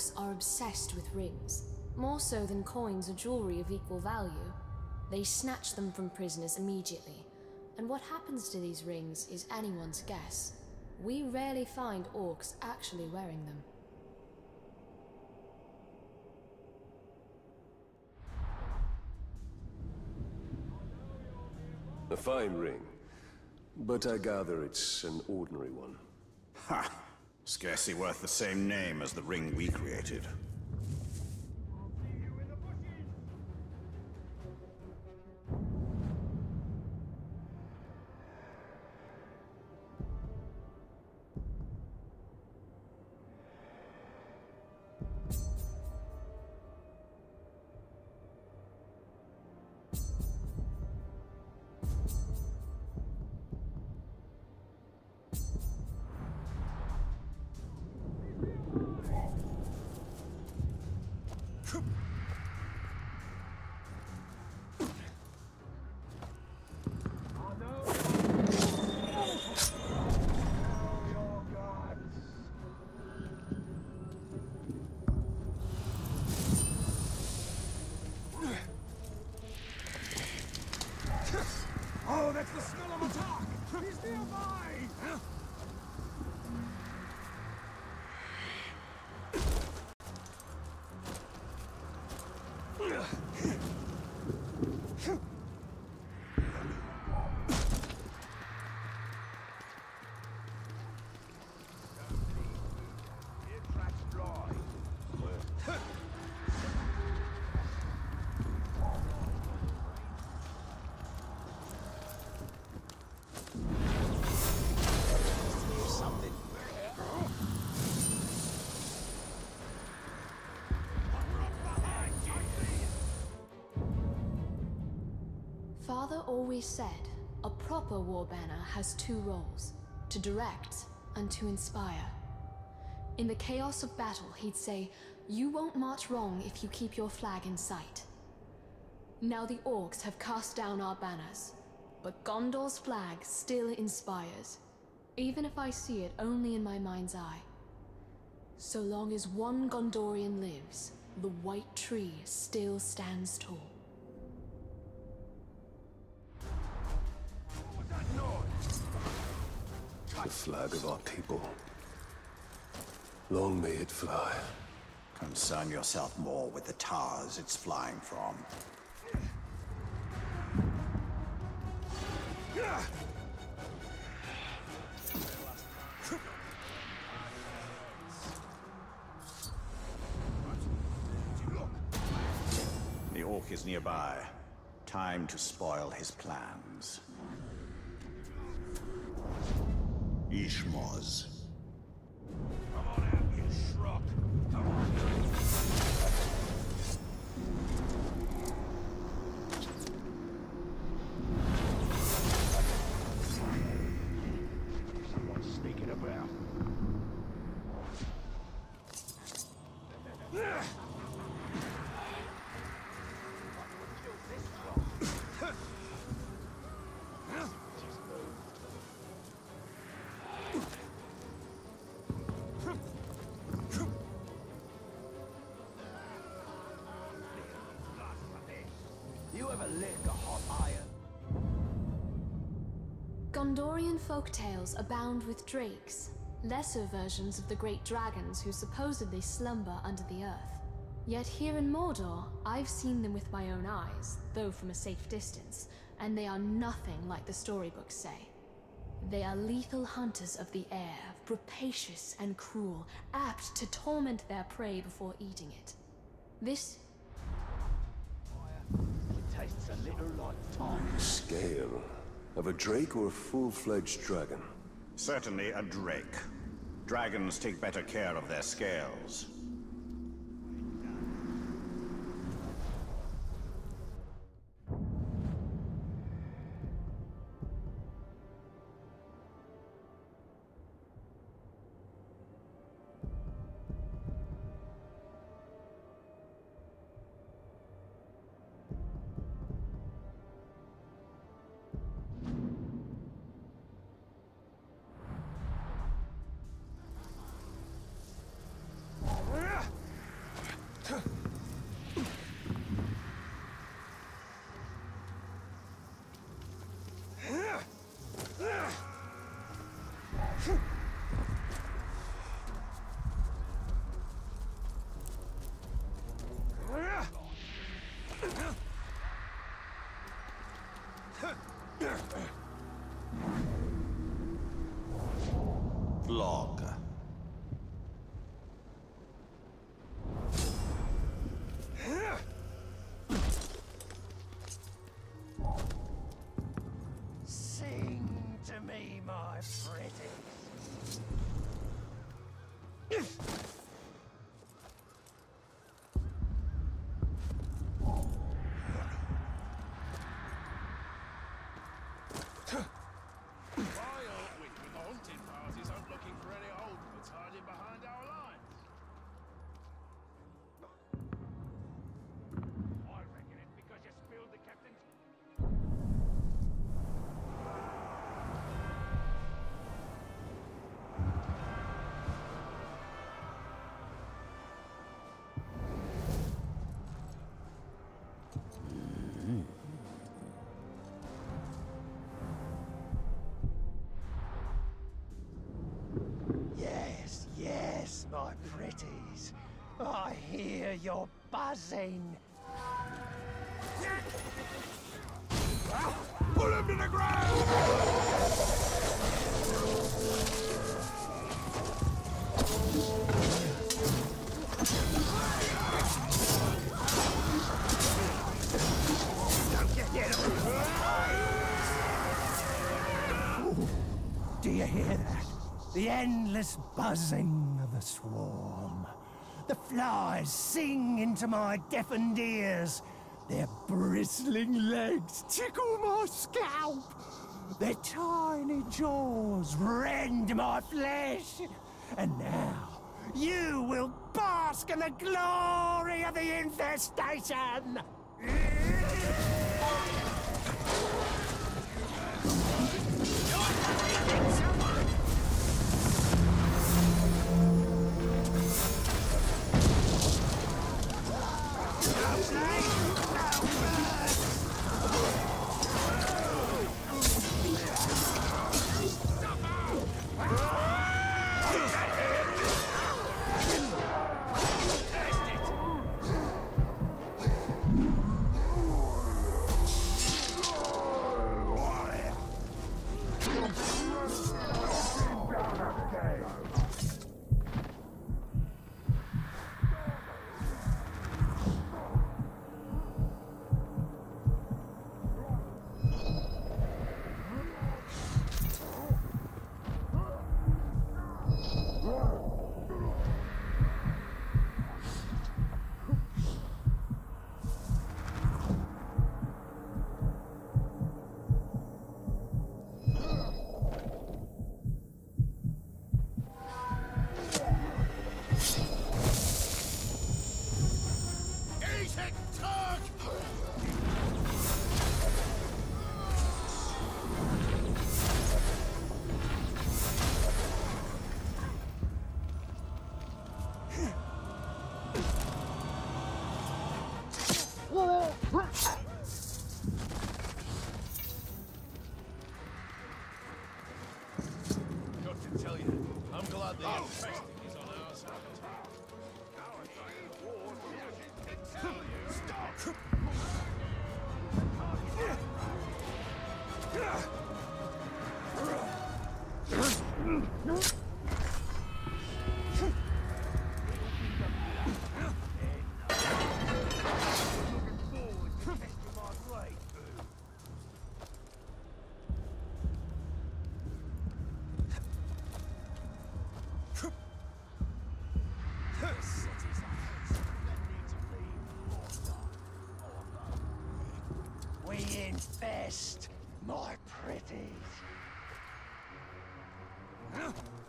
orcs are obsessed with rings, more so than coins or jewelry of equal value. They snatch them from prisoners immediately, and what happens to these rings is anyone's guess. We rarely find orcs actually wearing them. A fine ring. But I gather it's an ordinary one. Ha! Scarcely worth the same name as the ring we created. Father always said a proper war banner has two roles to direct and to inspire. In the chaos of battle, he'd say, You won't march wrong if you keep your flag in sight. Now the orcs have cast down our banners, but Gondor's flag still inspires, even if I see it only in my mind's eye. So long as one Gondorian lives, the white tree still stands tall. The flag of our people. Long may it fly. Concern yourself more with the towers it's flying from. The orc is nearby. Time to spoil his plans. Ishmoz. Come on out, you schrock! Come on! Someone's sneaking about. Gondorian folktales abound with drakes, lesser versions of the great dragons who supposedly slumber under the earth. Yet here in Mordor, I've seen them with my own eyes, though from a safe distance, and they are nothing like the storybooks say. They are lethal hunters of the air, rapacious and cruel, apt to torment their prey before eating it. This It tastes a little like tongue. Scale. Of a drake or a full-fledged dragon? Certainly a drake. Dragons take better care of their scales. toca. Yes, yes, my pretties. I hear your buzzing. Put him to the ground! The endless buzzing of the swarm. The flies sing into my deafened ears. Their bristling legs tickle my scalp. Their tiny jaws rend my flesh. And now, you will bask in the glory of the infestation! Eat Nice. We infest, my pretties. The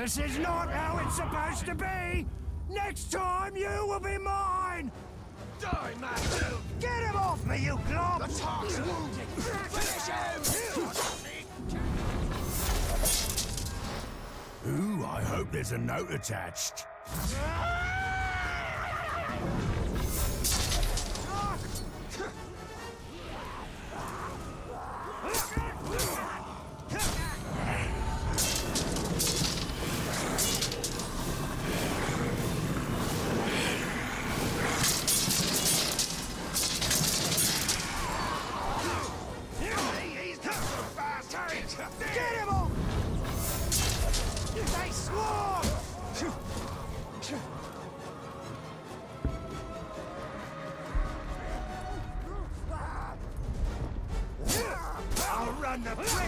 This is not how it's supposed to be! Next time you will be mine! Die, Matthew! Get him off me, you glob! The Tark's wounded! Finish him! Ooh, I hope there's a note attached. Ah!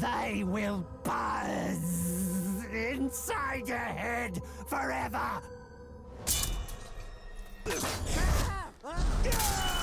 They will buzz inside your head forever.